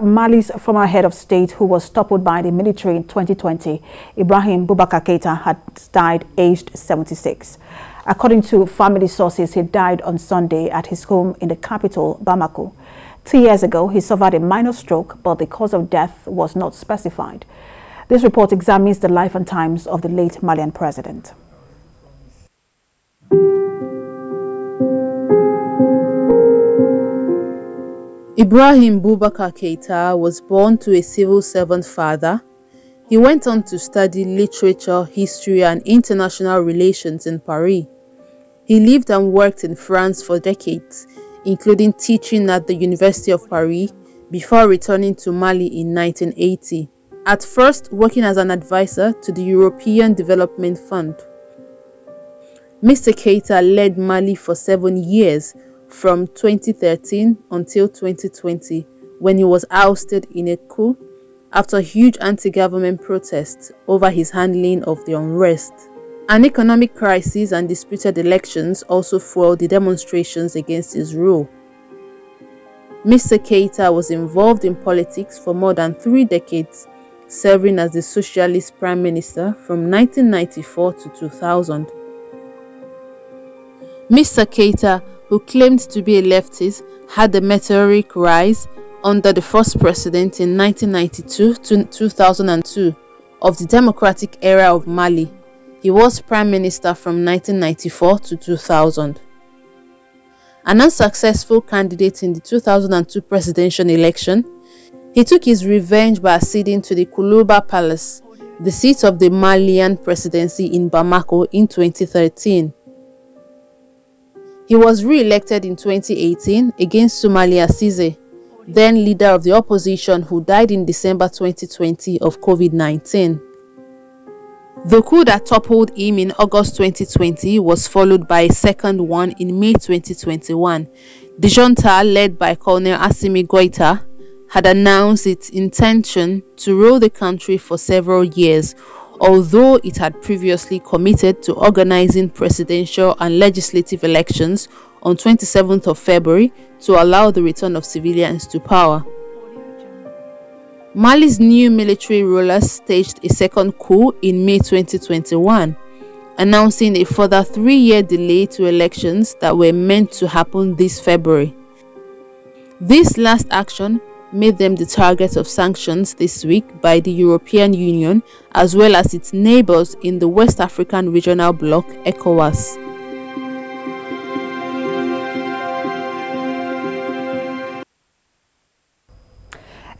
Mali's former head of state, who was toppled by the military in 2020, Ibrahim Boubacar Keita, had died aged 76. According to family sources, he died on Sunday at his home in the capital, Bamako. Two years ago, he suffered a minor stroke, but the cause of death was not specified. This report examines the life and times of the late Malian president. Ibrahim Boubacar Keita was born to a civil servant father. He went on to study literature, history and international relations in Paris. He lived and worked in France for decades, including teaching at the University of Paris before returning to Mali in 1980, at first working as an advisor to the European Development Fund. Mr. Keita led Mali for seven years from 2013 until 2020 when he was ousted in a coup after huge anti-government protests over his handling of the unrest. An economic crisis and disputed elections also fueled the demonstrations against his rule. Mr. Keita was involved in politics for more than three decades, serving as the Socialist Prime Minister from 1994 to 2000. Mr. Keita who claimed to be a leftist, had a meteoric rise under the first president in 1992 to 2002 of the democratic era of Mali. He was prime minister from 1994 to 2000. An unsuccessful candidate in the 2002 presidential election, he took his revenge by acceding to the Koulouba Palace, the seat of the Malian presidency in Bamako in 2013. He was re-elected in 2018 against Soumaïla Cissé, then leader of the opposition who died in December 2020 of COVID-19. The coup that toppled him in August 2020 was followed by a second one in May 2021. The junta, led by Colonel Assimi Goïta, had announced its intention to rule the country for several years although it had previously committed to organizing presidential and legislative elections on 27th of February to allow the return of civilians to power. Mali's new military rulers staged a second coup in May 2021, announcing a further three-year delay to elections that were meant to happen this February. This last action made them the target of sanctions this week by the European Union as well as its neighbors in the West African regional bloc ECOWAS.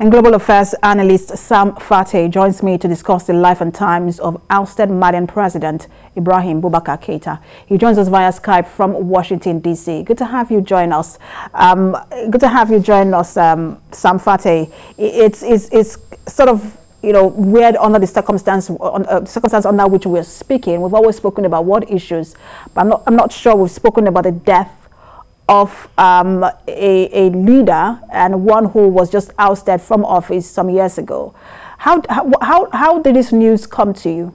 And Global Affairs analyst Sam Fateh joins me to discuss the life and times of ousted Malian President Ibrahim Boubacar Keita. He joins us via Skype from Washington, D.C. Good to have you join us. Um, good to have you join us, um, Sam Fateh. It's, it's, it's sort of you know, weird under the circumstance, uh, circumstance under which we're speaking. We've always spoken about what issues, but I'm not, I'm not sure we've spoken about the death of um, a, a, leader and one who was just ousted from office some years ago. How, how, how did this news come to you?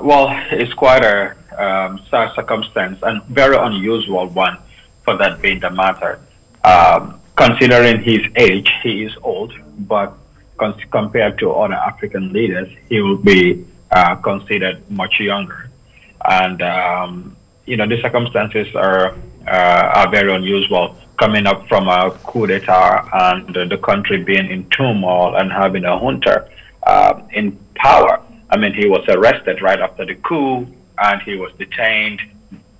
Well, it's quite a um, sad circumstance and very unusual one for that being the matter. Um, considering his age, he is old, but compared to other African leaders, he will be uh, considered much younger. And um, you know, the circumstances are uh, are very unusual. Coming up from a coup d'état and the country being in turmoil and having a junta uh, in power. I mean, he was arrested right after the coup and he was detained,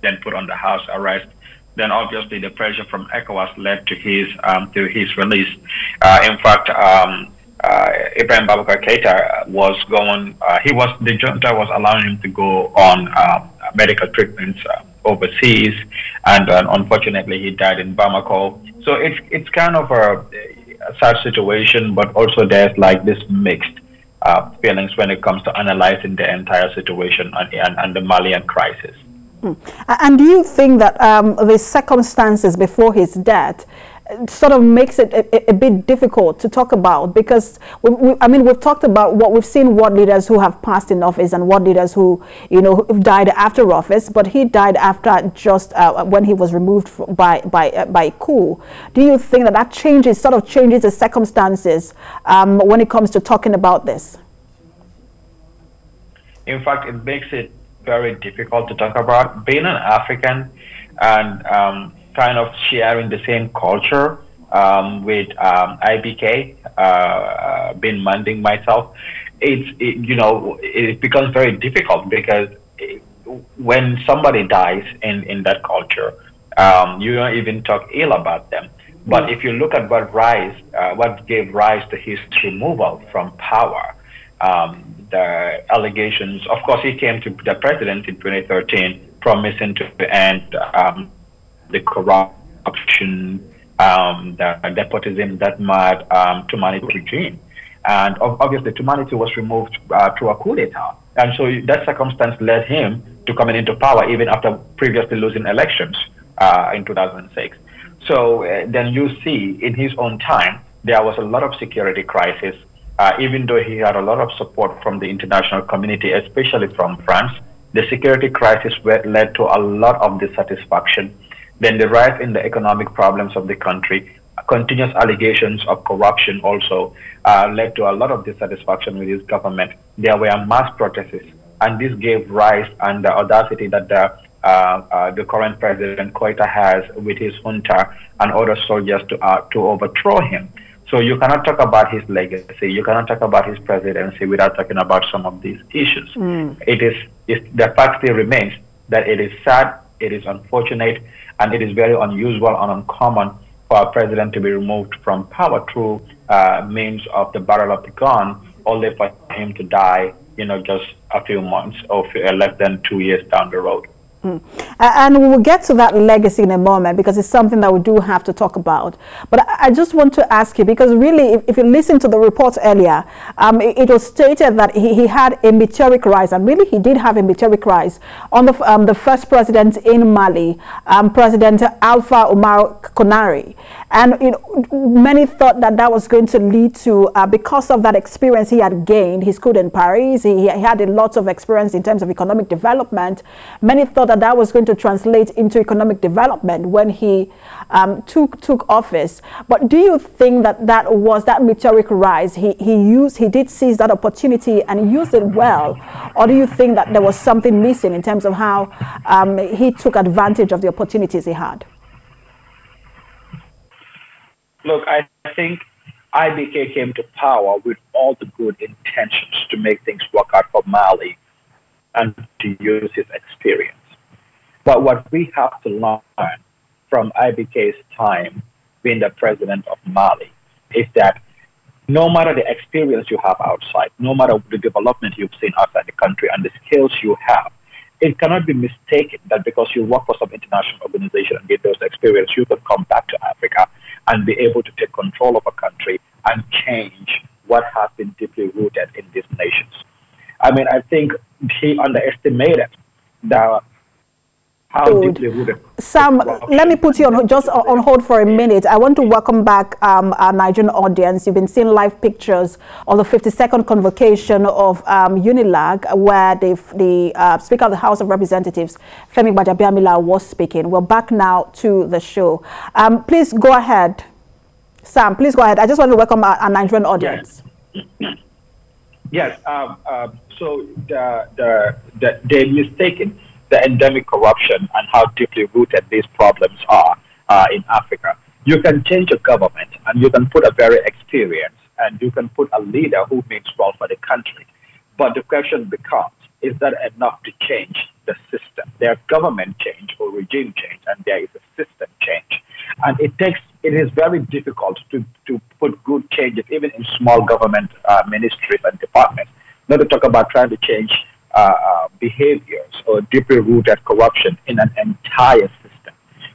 then put on the house arrest. Then obviously the pressure from ECOWAS led to his um, to his release. Uh, in fact, um, uh, Ibrahim Boubacar Keita was going. Uh, he was the junta was allowing him to go on uh, medical treatments uh, overseas, and uh, unfortunately he died in Bamako. So it's it's kind of a, a sad situation, but also there's like this mixed uh, feelings when it comes to analyzing the entire situation and, and, and the Malian crisis. Mm. And do you think that um, the circumstances before his death sort of makes it a, a, bit difficult to talk about because we, we, I mean we've talked about what we've seen what leaders who have passed in office and what leaders who you know died after office, but he died after just uh, when he was removed by by uh, by coup. Do you think that that changes sort of changes the circumstances um, when it comes to talking about this? In fact, it makes it very difficult to talk about being an African and um, kind of sharing the same culture um, with um, IBK, uh, uh, been minding myself. It's it, you know it becomes very difficult because it, when somebody dies in in that culture, um, you don't even talk ill about them. But mm. if you look at what rise, uh, what gave rise to his removal from power, um, the allegations. Of course, he came to the president in 2013 promising to end um, the corruption, um, the nepotism that marred um, Toumani regime. And obviously, Tumanity was removed uh, through a coup d'etat. And so that circumstance led him to coming into power even after previously losing elections uh, in 2006. So uh, then you see in his own time, there was a lot of security crisis, uh, even though he had a lot of support from the international community, especially from France. The security crisis led to a lot of dissatisfaction then the rise in the economic problems of the country, continuous allegations of corruption also uh, led to a lot of dissatisfaction with his government. There were mass protests, and this gave rise and the audacity that the uh, uh, the current president Goïta has with his junta and other soldiers to uh, to overthrow him. So you cannot talk about his legacy. You cannot talk about his presidency without talking about some of these issues. Mm. It is the fact still remains that it is sad, it is unfortunate, and it is very unusual and uncommon for a president to be removed from power through uh, means of the barrel of the gun, only for him to die, you know, just a few months or less than two years down the road. Mm. And we will get to that legacy in a moment because it's something that we do have to talk about. But I just want to ask you because really, if, if you listen to the report earlier, um, it, it, was stated that he, he, had a meteoric rise, and really he did have a meteoric rise on the, um, the first president in Mali, um, President Alpha Oumar Konaré. And you know, many thought that that was going to lead to, uh, because of that experience he had gained, his coup in Paris, he, he had a lot of experience in terms of economic development. Many thought that that was going to translate into economic development when he um, took took office. But do you think that that was that meteoric rise? He he used he did seize that opportunity and used it well, or do you think that there was something missing in terms of how um, he took advantage of the opportunities he had? Look, I think IBK came to power with all the good intentions to make things work out for Mali and to use his experience. But what we have to learn from IBK's time being the president of Mali is that no matter the experience you have outside, no matter the development you've seen outside the country and the skills you have, it cannot be mistaken that because you work for some international organization and get those experience, you can come back to Africa and be able to take control of a country and change what has been deeply rooted in these nations. I mean, I think he underestimated the. Sam, let me put you on just on hold for a minute. I want to welcome back um, our Nigerian audience. You've been seeing live pictures of the 52nd convocation of um, UNILAG, where the, the uh, Speaker of the House of Representatives, Femi Gbajabiamila, was speaking. We're back now to the show. Um, please go ahead. Sam, please go ahead. I just want to welcome our, our Nigerian audience. Yes. yes um, um, so the, the, the, they're mistaken the endemic corruption and how deeply rooted these problems are uh, in Africa. You can change a government and you can put a very experienced and you can put a leader who means well for the country. But the question becomes, is that enough to change the system? There's government change or regime change and there is a system change. And it takes, it is very difficult to, to put good changes even in small government uh, ministries and departments. Not to talk about trying to change uh, uh, or deeply rooted corruption in an entire system.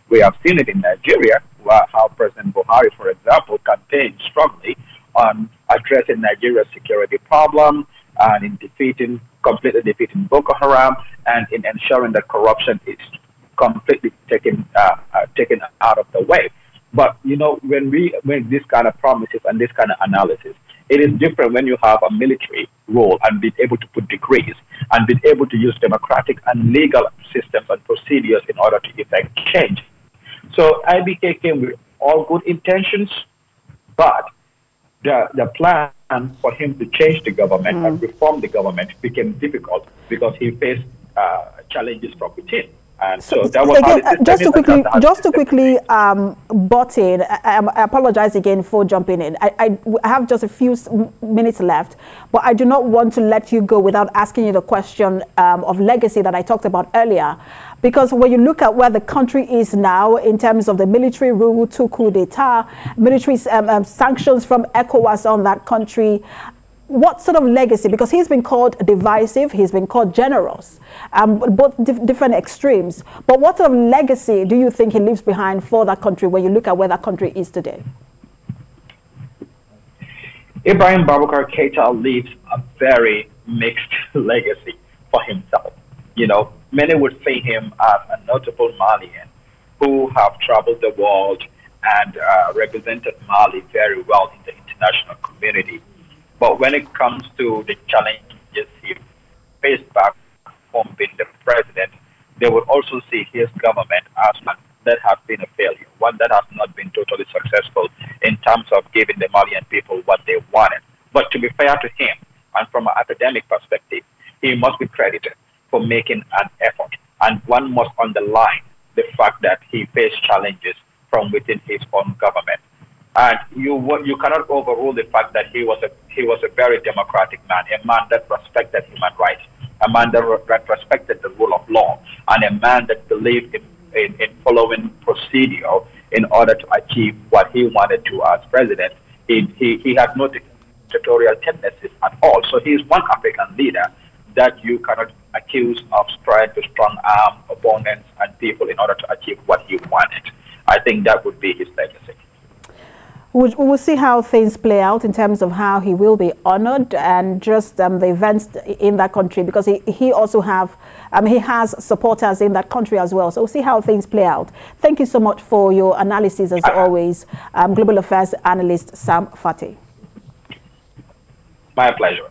We have seen it in Nigeria, where how President Buhari, for example, campaigned strongly on addressing Nigeria's security problem and in defeating, completely defeating Boko Haram and in ensuring that corruption is completely taken, uh, uh, taken out of the way. But you know, when we make this kind of promises and this kind of analysis, it is different when you have a military role and be able to put degrees and be able to use democratic and legal systems and procedures in order to effect change. So IBK came with all good intentions, but the, the plan for him to change the government mm. and reform the government became difficult because he faced uh, challenges from within. And so, so that was again, uh, just to quickly, just to quickly um, butt in. I, I, apologize again for jumping in. I, I, I, have just a few minutes left, but I do not want to let you go without asking you the question um, of legacy that I talked about earlier. Because when you look at where the country is now in terms of the military rule, to coup d'etat, military um, um, sanctions from ECOWAS on that country, what sort of legacy? Because he's been called divisive, he's been called generous, um, both dif different extremes. But what sort of legacy do you think he leaves behind for that country when you look at where that country is today? Ibrahim Boubacar Keita leaves a very mixed legacy for himself. You know, many would see him as a notable Malian who have traveled the world and uh, represented Mali very well in the international community but when it comes to the challenges he faced back home being the president, they would also see his government as one that has been a failure, one that has not been totally successful in terms of giving the Malian people what they wanted. But to be fair to him, and from an academic perspective, he must be credited for making an effort. And one must underline the fact that he faced challenges from within his own government. And you you cannot overrule the fact that he was a he was a very democratic man, a man that respected human rights, a man that, that respected the rule of law, and a man that believed in, in, in following procedure in order to achieve what he wanted to as president. He, he, he had no dictatorial tendencies at all. So he is one African leader that you cannot accuse of trying to strong arm opponents and people in order to achieve what he wanted. I think that would be his legacy. We'll, we'll, see how things play out in terms of how he will be honored and just um, the events in that country because he, he also have um, he has supporters in that country as well. So we'll see how things play out. Thank you so much for your analysis as always, um, Global Affairs Analyst Sam Fatty. My pleasure.